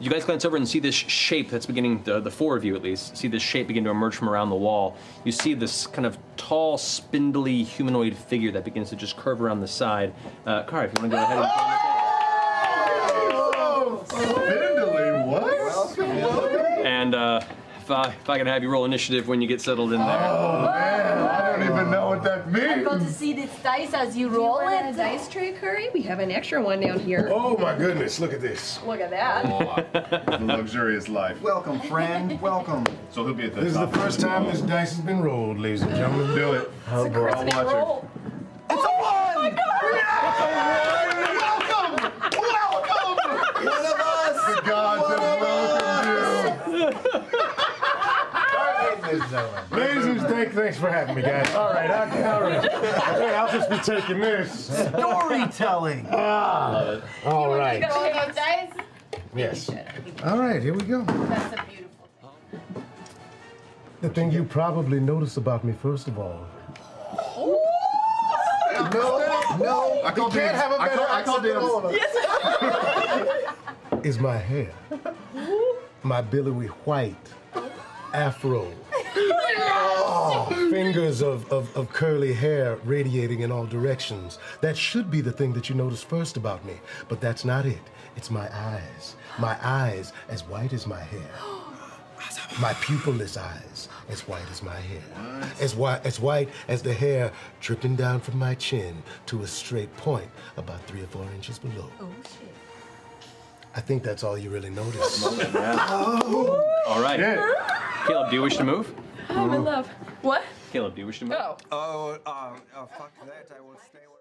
You guys glance over and see this shape that's beginning, the, the four of you at least, see this shape begin to emerge from around the wall. You see this kind of tall, spindly humanoid figure that begins to just curve around the side. Uh, if you want to go ahead and. Spindly, what? And uh, if, I, if I can have you roll initiative when you get settled in there. Oh man, even know what that means. I'm going to see this dice as you roll Roll in it. a dice tray, Khary. We have an extra one down here. Oh my goodness, look at this. Look at that. Oh, the luxurious life. Welcome, friend. Welcome. So he'll be at the This is the first time this dice has been rolled, ladies and gentlemen. Do it. Oh, boy. I'll watch Roll. It's Ladies and gentlemen, thanks for having me, guys. All right, I, all right. Hey, I'll just be taking this. Storytelling! Ah, all right. Go ahead, dice. Yes. All right, here we go. That's a beautiful thing. The thing you probably notice about me, first of all, No, no, I can't have a I better call- I call accent than all is my hair. My billowy white afro. Oh, fingers of, of, of curly hair radiating in all directions. That should be the thing that you notice first about me, but that's not it. It's my eyes. My eyes as white as my hair. My pupilless eyes as white as my hair. As white, as white as the hair dripping down from my chin to a straight point about three or four inches below. Oh, shit. I think that's all you really notice. Oh. All right. Caleb, do you wish to move? I'm in love. What? Caleb, do you wish to move? Oh. Oh, uh, uh, fuck that. I will stay where